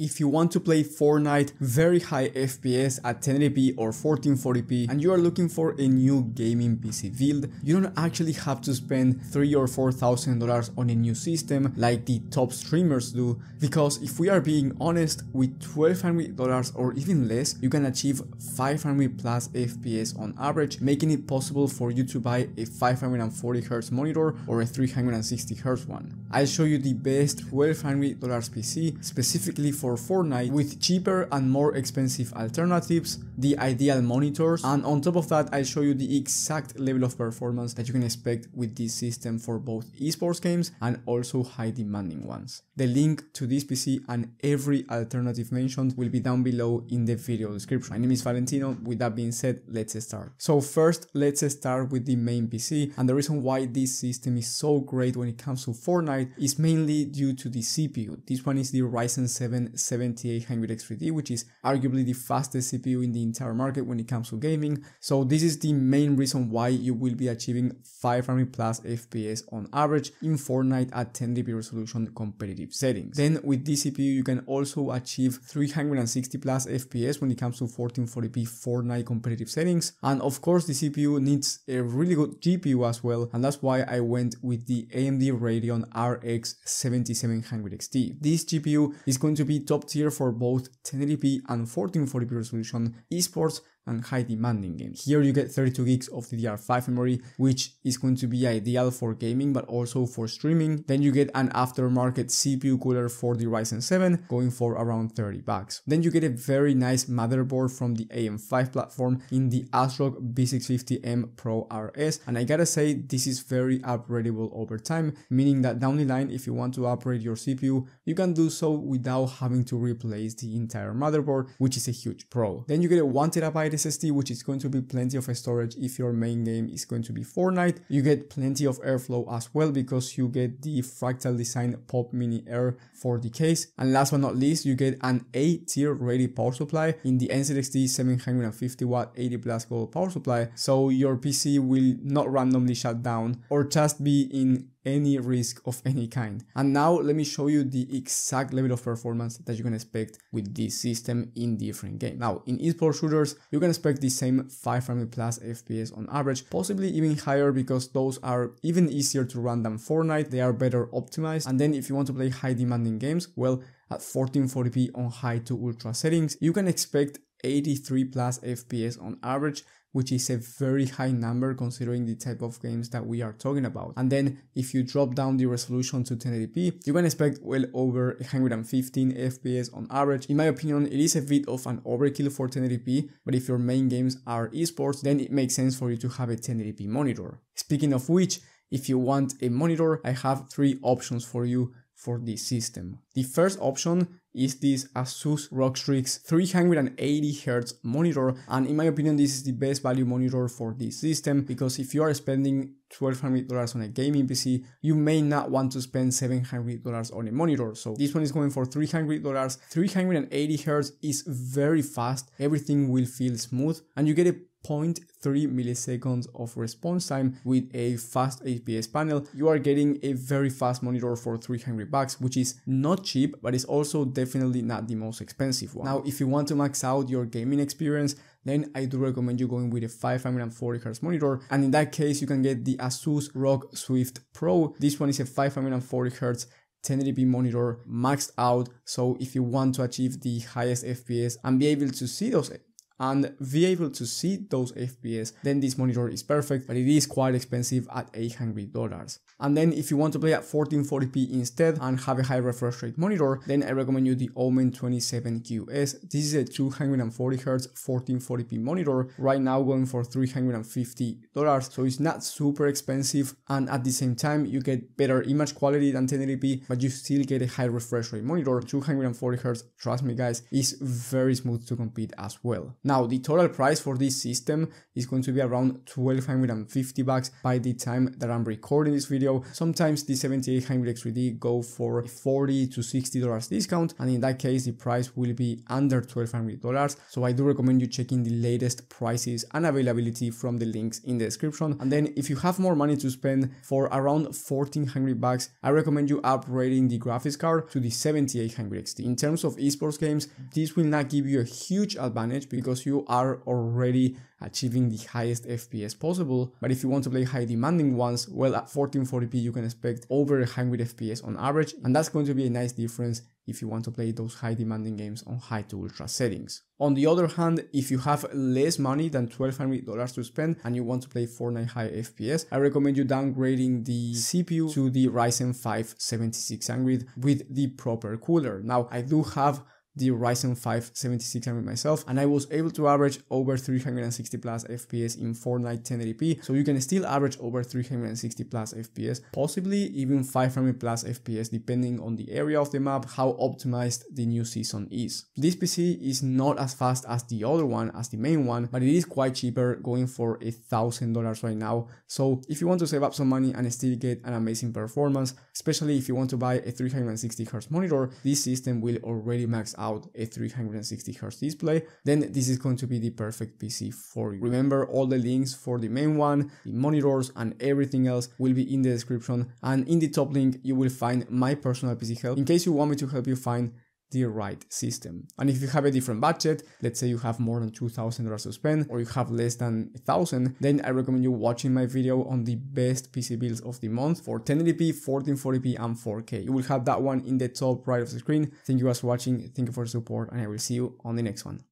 If you want to play Fortnite very high FPS at 1080p or 1440p and you are looking for a new gaming PC build, you don't actually have to spend 3 or 4000 dollars on a new system like the top streamers do because if we are being honest with 1200 dollars or even less you can achieve 500 plus FPS on average making it possible for you to buy a 540Hz monitor or a 360Hz one. I'll show you the best 1200 dollars PC specifically for for Fortnite with cheaper and more expensive alternatives, the ideal monitors, and on top of that I'll show you the exact level of performance that you can expect with this system for both esports games and also high demanding ones. The link to this PC and every alternative mentioned will be down below in the video description. My name is Valentino, with that being said, let's start. So first, let's start with the main PC, and the reason why this system is so great when it comes to Fortnite is mainly due to the CPU. This one is the Ryzen 7 7800X3D, which is arguably the fastest CPU in the entire market when it comes to gaming. So this is the main reason why you will be achieving 500 plus FPS on average in Fortnite at 1080p resolution competitive settings. Then with this CPU, you can also achieve 360 plus FPS when it comes to 1440p Fortnite competitive settings. And of course, the CPU needs a really good GPU as well. And that's why I went with the AMD Radeon RX 7700 XT. This GPU is going to be top tier for both 1080p and 1440p resolution esports and high demanding games. Here you get 32 gigs of the DDR5 memory, which is going to be ideal for gaming but also for streaming. Then you get an aftermarket CPU cooler for the Ryzen 7 going for around 30 bucks. Then you get a very nice motherboard from the AM5 platform in the ASRock B650M Pro RS and I gotta say this is very upgradable over time, meaning that down the line if you want to upgrade your CPU, you can do so without having to replace the entire motherboard, which is a huge pro. Then you get a 1TB SSD, which is going to be plenty of storage if your main game is going to be Fortnite. You get plenty of airflow as well because you get the Fractal Design Pop Mini Air for the case. And last but not least, you get an A tier ready power supply in the NZXT 750 watt 80 plus gold power supply. So your PC will not randomly shut down or just be in any risk of any kind. And now let me show you the exact level of performance that you can expect with this system in different games. Now in esports shooters, you can expect the same 500 plus FPS on average, possibly even higher because those are even easier to run than Fortnite, they are better optimized. And then if you want to play high demanding games, well, at 1440p on high to ultra settings, you can expect 83 plus FPS on average, which is a very high number considering the type of games that we are talking about. And then if you drop down the resolution to 1080p, you can expect well over 115 FPS on average. In my opinion, it is a bit of an overkill for 1080p, but if your main games are esports, then it makes sense for you to have a 1080p monitor. Speaking of which, if you want a monitor, I have three options for you for this system. The first option is this Asus ROG Strix 380Hz monitor and in my opinion this is the best value monitor for this system because if you are spending $1200 on a gaming PC, you may not want to spend $700 on a monitor. So this one is going for $300. 380Hz is very fast, everything will feel smooth and you get a 0.3 milliseconds of response time with a fast IPS panel, you are getting a very fast monitor for 300 bucks, which is not cheap, but it's also definitely not the most expensive one. Now, if you want to max out your gaming experience, then I do recommend you going with a 540Hz monitor. And in that case, you can get the Asus ROG Swift Pro. This one is a 540Hz 1080p monitor maxed out so if you want to achieve the highest fps and be able to see those and be able to see those FPS, then this monitor is perfect, but it is quite expensive at $800. And then if you want to play at 1440p instead and have a high refresh rate monitor, then I recommend you the Omen 27QS. This is a 240Hz 1440p monitor, right now going for $350, so it's not super expensive and at the same time you get better image quality than 1080p, but you still get a high refresh rate monitor. 240Hz, trust me guys, is very smooth to compete as well. Now, the total price for this system is going to be around 1250 bucks by the time that I'm recording this video. Sometimes the 7800 X3D go for 40 to 60 dollars discount and in that case the price will be under 1200 dollars. So I do recommend you checking the latest prices and availability from the links in the description. And then if you have more money to spend for around 1400 bucks, I recommend you upgrading the graphics card to the 7800 XT. In terms of esports games, this will not give you a huge advantage because you are already achieving the highest FPS possible. But if you want to play high demanding ones, well at 1440p you can expect over 100 FPS on average and that's going to be a nice difference if you want to play those high demanding games on high to ultra settings. On the other hand, if you have less money than $1200 to spend and you want to play Fortnite high FPS, I recommend you downgrading the CPU to the Ryzen 5 7600 with the proper cooler. Now, I do have the Ryzen 5 7600 myself and I was able to average over 360 plus FPS in Fortnite 1080p so you can still average over 360 plus FPS possibly even 500 plus FPS depending on the area of the map how optimized the new season is. This PC is not as fast as the other one as the main one but it is quite cheaper going for a thousand dollars right now so if you want to save up some money and still get an amazing performance especially if you want to buy a 360 Hz monitor this system will already max out out a 360 Hz display, then this is going to be the perfect PC for you. Remember all the links for the main one, the monitors and everything else will be in the description and in the top link you will find my personal PC help in case you want me to help you find the right system. And if you have a different budget, let's say you have more than $2,000 to spend or you have less than 1000 then I recommend you watching my video on the best PC builds of the month for 1080p, 1440p and 4K. You will have that one in the top right of the screen. Thank you guys for watching, thank you for support and I will see you on the next one.